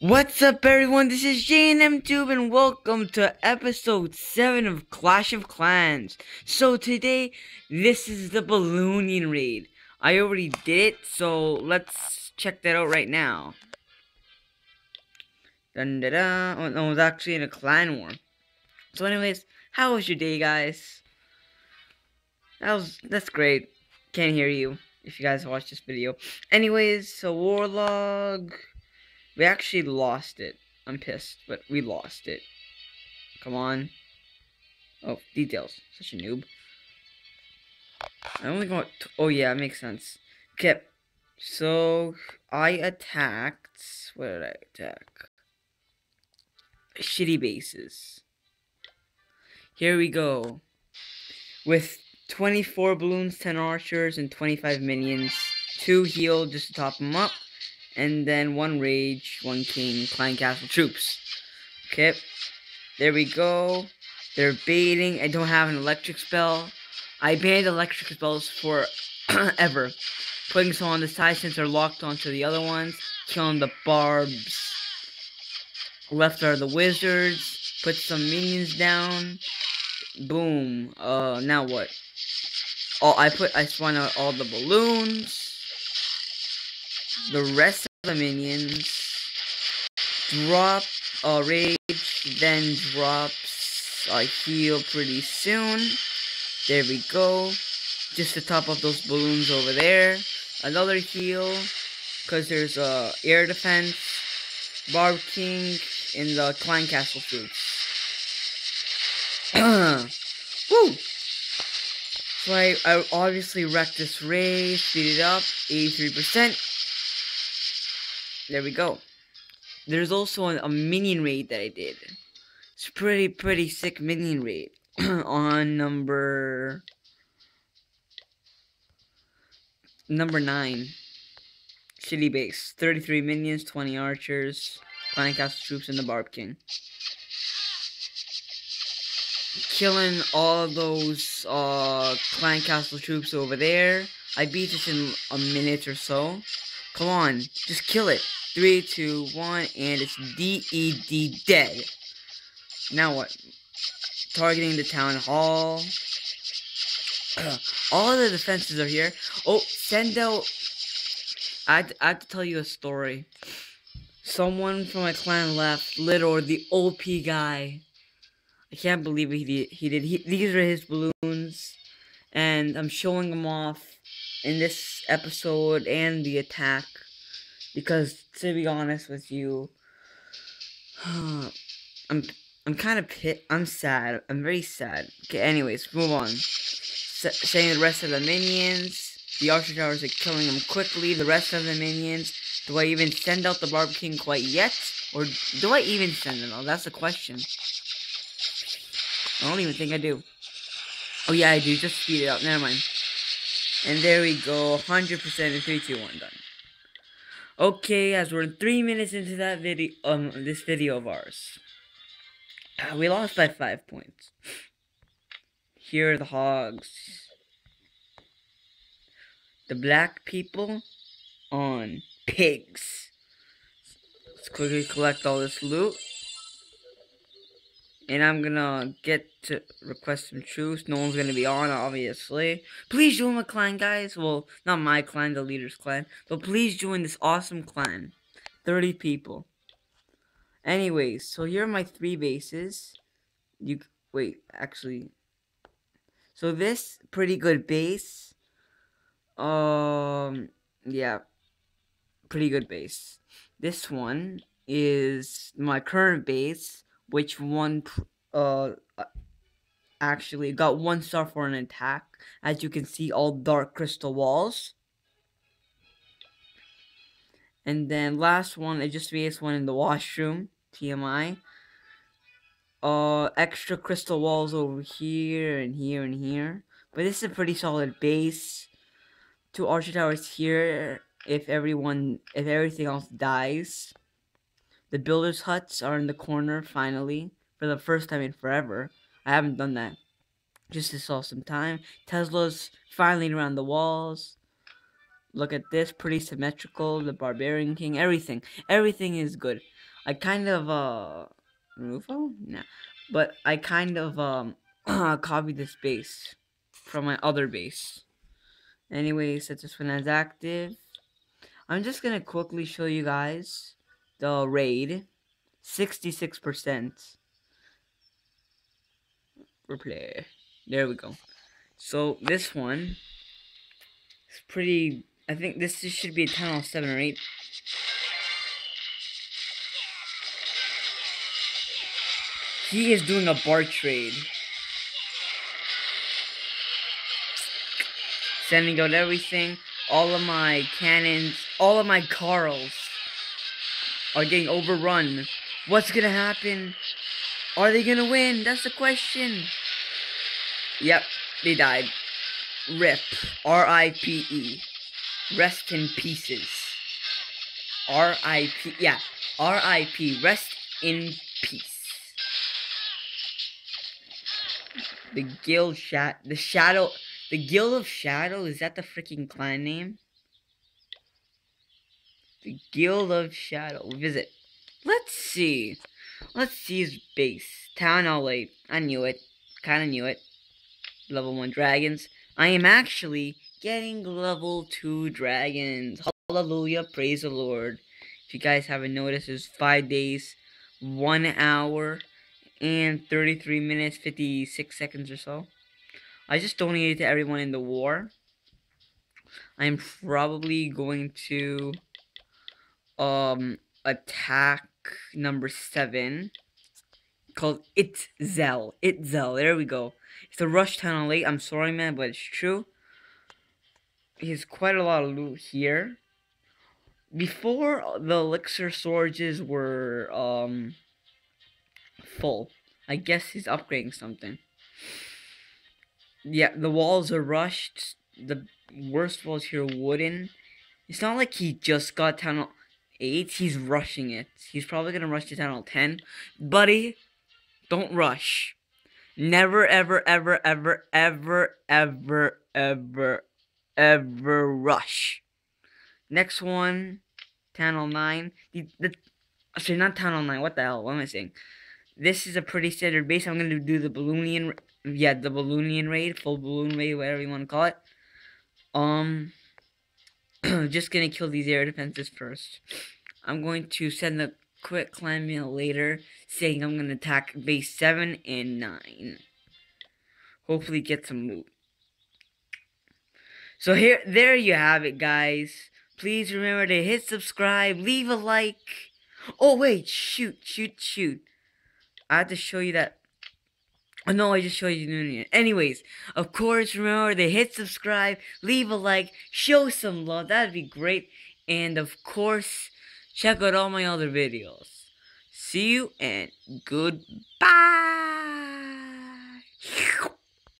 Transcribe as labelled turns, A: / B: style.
A: What's up everyone, this is JNMTube and M tube and welcome to episode 7 of Clash of Clans. So today, this is the Balloonion raid. I already did it, so let's check that out right now. Dun da da, oh no, it was actually in a clan war. So anyways, how was your day guys? That was, that's great. Can't hear you if you guys watch this video. Anyways, so Warlog... We actually lost it. I'm pissed, but we lost it. Come on. Oh, details. Such a noob. I only got... Oh, yeah, it makes sense. Okay. So, I attacked... What did I attack? Shitty bases. Here we go. With 24 balloons, 10 archers, and 25 minions. 2 heal just to top them up and then one rage, one king, clan castle troops. Okay, there we go. They're baiting. I don't have an electric spell. I banned electric spells for ever. Putting some on the side since they're locked onto the other ones. Killing the barbs. Left are the wizards. Put some minions down. Boom. Uh, now what? Oh, I put, I spun out all the balloons. The rest the minions. Drop a rage, then drops a heal pretty soon. There we go. Just the top of those balloons over there. Another heal, because there's a air defense. Barb King in the Clan Castle fruits. Woo! So I, I obviously wrecked this race, speed it up, 83%. There we go. There's also a, a minion raid that I did. It's pretty, pretty sick minion raid. on number... Number 9. City base. 33 minions, 20 archers, clan castle troops, and the Barb King. Killing all those uh, clan castle troops over there. I beat this in a minute or so. Come on, just kill it. Three, two, one, and it's D-E-D dead. Now what? Targeting the town hall. All the defenses are here. Oh, send. I I have to tell you a story. Someone from my clan left. Little, the OP guy. I can't believe he did. He did. He, these are his balloons. And I'm showing them off in this episode and the attack. Because to be honest with you, I'm I'm kind of pit. I'm sad. I'm very sad. Okay. Anyways, move on. S saying the rest of the minions. The Archer Towers are killing them quickly. The rest of the minions. Do I even send out the Barb King quite yet? Or do I even send them out? That's the question. I don't even think I do. Oh yeah, I do. Just speed it up. Never mind. And there we go. 100% in 3, 2, 1. Done. Okay, as we're three minutes into that video, um, this video of ours, uh, we lost by five points. Here are the hogs. The black people on pigs. Let's quickly collect all this loot. And I'm gonna get to request some truce. No one's gonna be on, obviously. Please join my clan, guys. Well, not my clan, the leader's clan. But please join this awesome clan. 30 people. Anyways, so here are my three bases. You wait, actually. So this pretty good base. Um, yeah, pretty good base. This one is my current base which one uh actually got one star for an attack. As you can see, all dark crystal walls. And then last one, it just made one in the washroom, TMI. Uh, extra crystal walls over here and here and here. But this is a pretty solid base. Two archer towers here if everyone, if everything else dies. The builder's huts are in the corner, finally, for the first time in forever. I haven't done that. Just to solve some time. Tesla's finally around the walls. Look at this, pretty symmetrical. The Barbarian King, everything, everything is good. I kind of uh, Rufo, nah, but I kind of um copied this base from my other base. Anyway, set this one as active. I'm just gonna quickly show you guys the raid. 66%. Replay. There we go. So this one is pretty. I think this should be a 10 out of 7 or 8. He is doing a bar trade. Sending out everything. All of my cannons, all of my Carls are getting overrun. What's gonna happen? Are they gonna win? That's the question. Yep, they died. RIP. R-I-P-E. Rest in pieces. R-I-P. Yeah. R-I-P. Rest in peace. The Guild Shat. The Shadow. The Guild of Shadow. Is that the freaking clan name? The Guild of Shadow. Visit. Let's see. Let's see his base. Town 8. I knew it. Kinda knew it. Level 1 dragons. I am actually getting level 2 dragons. Hallelujah. Praise the Lord. If you guys haven't noticed, it's 5 days, 1 hour, and 33 minutes, 56 seconds or so. I just donated to everyone in the war. I'm probably going to um attack number seven called Itzel. Itzel. There we go. It's a rush tunnel late. I'm sorry, man, but it's true. He's quite a lot of loot here. Before the elixir storages were um full. I guess he's upgrading something. Yeah, the walls are rushed. The worst walls here wooden. It's not like he just got town hall 8, he's rushing it. He's probably going to rush to town hall 10. Buddy, don't rush. Never, ever, ever, ever, ever, ever, ever, ever rush. Next one, town hall 9. The, the, sorry, not town hall 9. What the hell? What am I saying? This is a pretty standard base. I'm going to do the Balloonion, yeah, the Balloonion raid, full balloon raid, whatever you want to call it. Um, just gonna kill these air defenses first. I'm going to send a quick clan mail later saying I'm gonna attack base 7 and 9. Hopefully get some loot. So here there you have it guys. Please remember to hit subscribe, leave a like. Oh wait, shoot, shoot, shoot. I have to show you that no, I just showed you doing it. Anyways, of course, remember to hit subscribe, leave a like, show some love. That'd be great. And of course, check out all my other videos. See you and goodbye.